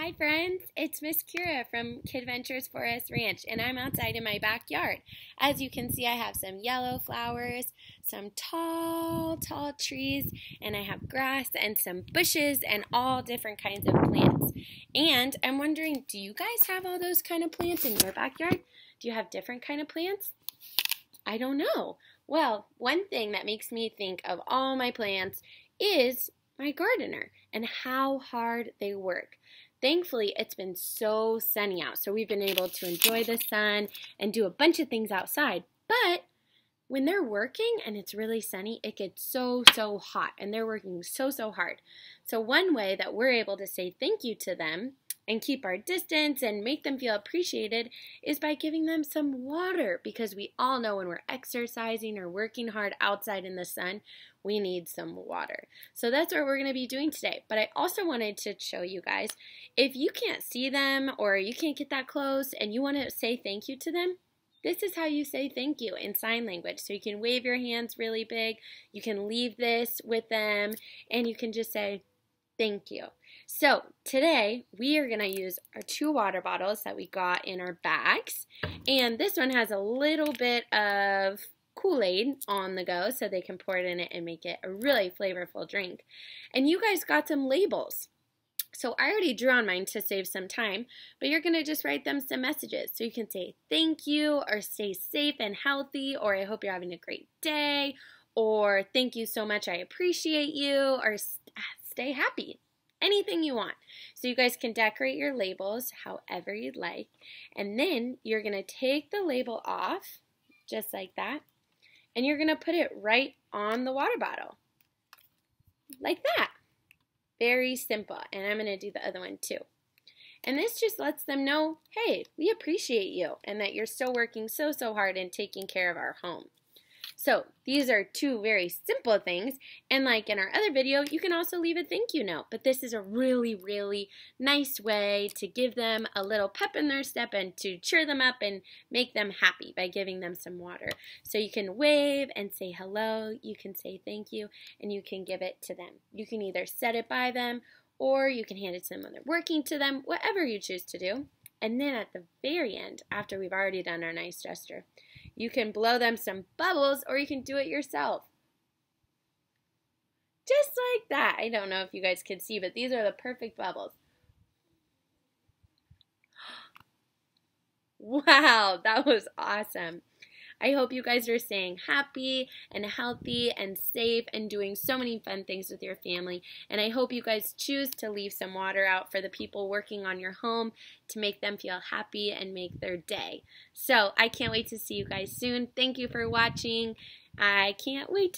Hi friends, it's Miss Kiera from Kidventures Forest Ranch and I'm outside in my backyard. As you can see I have some yellow flowers, some tall, tall trees, and I have grass and some bushes and all different kinds of plants. And I'm wondering, do you guys have all those kind of plants in your backyard? Do you have different kind of plants? I don't know. Well, one thing that makes me think of all my plants is my gardener and how hard they work. Thankfully, it's been so sunny out, so we've been able to enjoy the sun and do a bunch of things outside. But when they're working and it's really sunny, it gets so, so hot, and they're working so, so hard. So, one way that we're able to say thank you to them and keep our distance and make them feel appreciated is by giving them some water because we all know when we're exercising or working hard outside in the sun, we need some water. So that's what we're going to be doing today. But I also wanted to show you guys if you can't see them or you can't get that close and you want to say thank you to them, this is how you say thank you in sign language. So you can wave your hands really big, you can leave this with them, and you can just say thank you. So today we are going to use our two water bottles that we got in our bags. And this one has a little bit of Kool-Aid on the go so they can pour it in it and make it a really flavorful drink. And you guys got some labels. So I already drew on mine to save some time, but you're going to just write them some messages. So you can say thank you or stay safe and healthy or I hope you're having a great day or thank you so much, I appreciate you or ah, stay happy. Anything you want. So you guys can decorate your labels however you'd like. And then you're going to take the label off just like that and you're going to put it right on the water bottle. Like that. Very simple. And I'm going to do the other one too. And this just lets them know, hey, we appreciate you and that you're still working so, so hard in taking care of our home. So these are two very simple things. And like in our other video, you can also leave a thank you note. But this is a really, really nice way to give them a little pep in their step and to cheer them up and make them happy by giving them some water. So you can wave and say hello, you can say thank you, and you can give it to them. You can either set it by them or you can hand it to them when they're working to them, whatever you choose to do. And then at the very end, after we've already done our nice gesture, you can blow them some bubbles or you can do it yourself. Just like that. I don't know if you guys can see, but these are the perfect bubbles. Wow, that was awesome. I hope you guys are staying happy and healthy and safe and doing so many fun things with your family. And I hope you guys choose to leave some water out for the people working on your home to make them feel happy and make their day. So I can't wait to see you guys soon. Thank you for watching. I can't wait